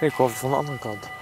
Ik hoor het van de andere kant.